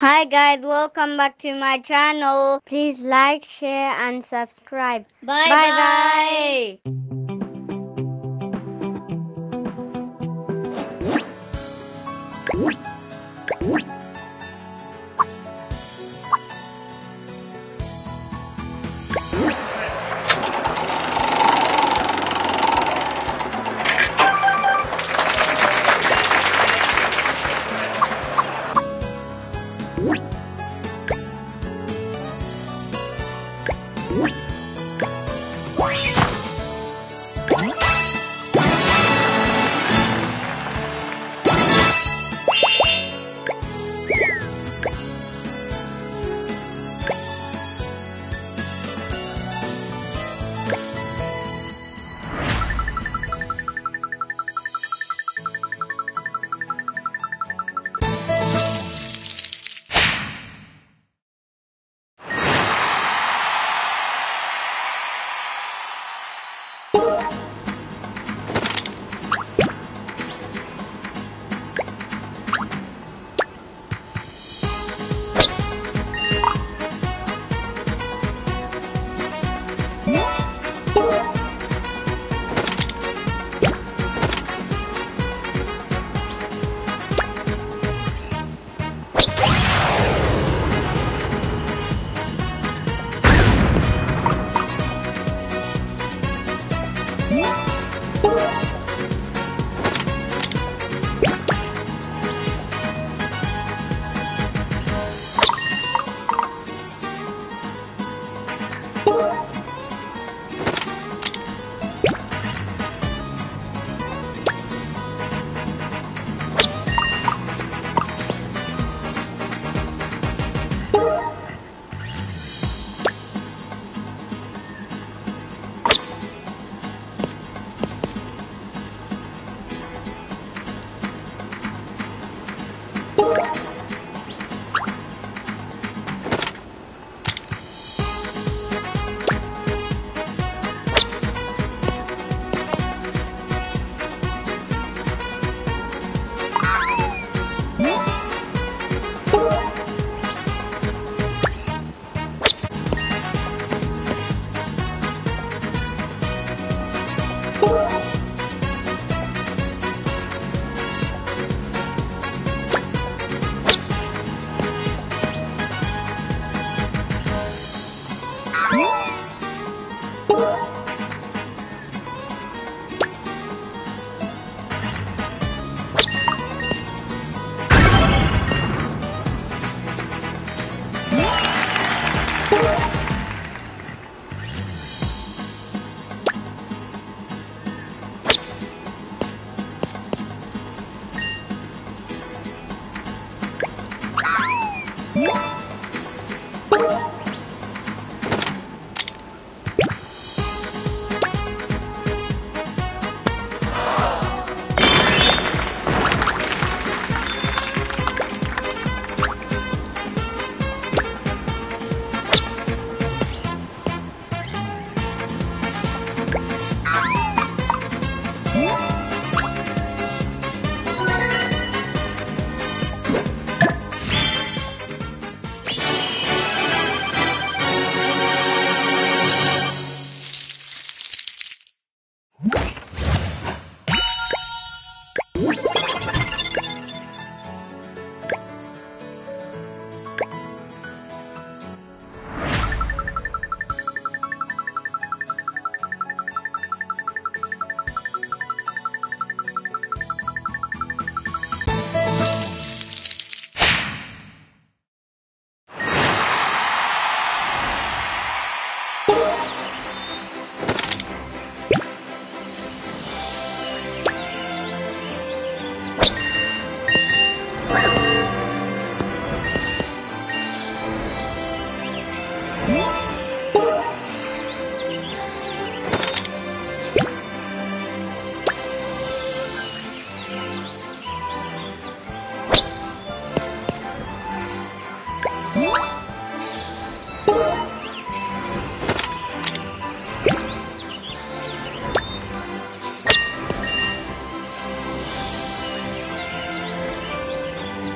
Hi guys, welcome back to my channel. Please like, share and subscribe. Bye bye. bye.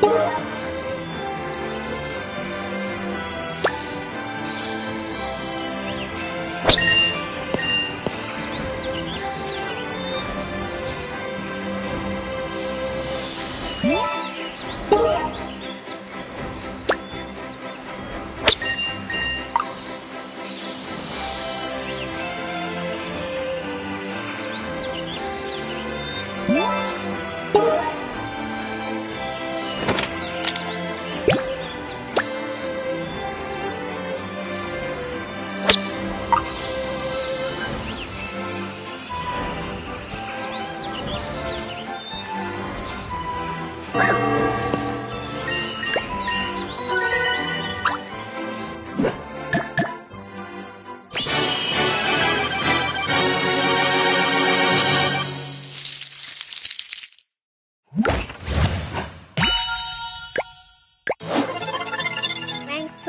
Yeah.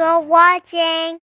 For watching.